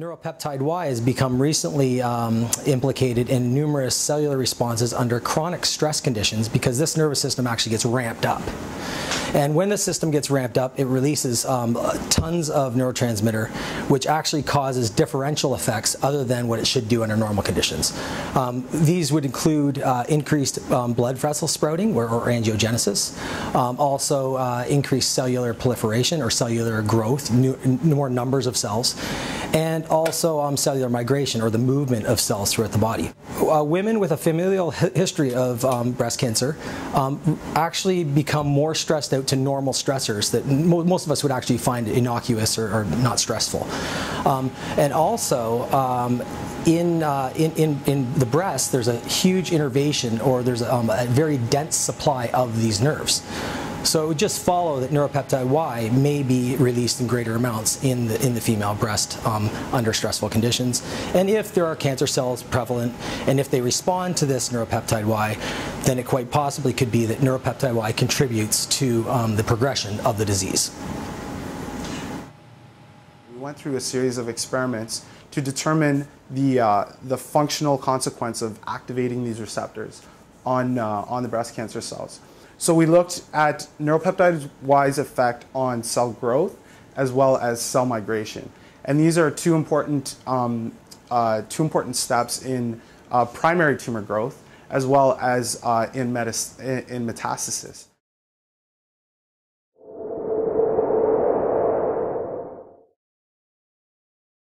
neuropeptide Y has become recently um, implicated in numerous cellular responses under chronic stress conditions because this nervous system actually gets ramped up. And when the system gets ramped up, it releases um, tons of neurotransmitter, which actually causes differential effects other than what it should do under normal conditions. Um, these would include uh, increased um, blood vessel sprouting or, or angiogenesis, um, also uh, increased cellular proliferation or cellular growth, new, more numbers of cells, and also um, cellular migration or the movement of cells throughout the body. Uh, women with a familial history of um, breast cancer um, actually become more stressed out to normal stressors that mo most of us would actually find innocuous or, or not stressful. Um, and also, um, in, uh, in, in, in, the breast, there's a huge innervation or there's um, a very dense supply of these nerves. So it would just follow that neuropeptide Y may be released in greater amounts in the, in the female breast um, under stressful conditions. And if there are cancer cells prevalent, and if they respond to this neuropeptide Y, then it quite possibly could be that neuropeptide Y contributes to um, the progression of the disease. We went through a series of experiments to determine the, uh, the functional consequence of activating these receptors on, uh, on the breast cancer cells. So we looked at neuropeptide Y's effect on cell growth as well as cell migration. And these are two important, um, uh, two important steps in uh, primary tumor growth as well as uh, in, metas in metastasis.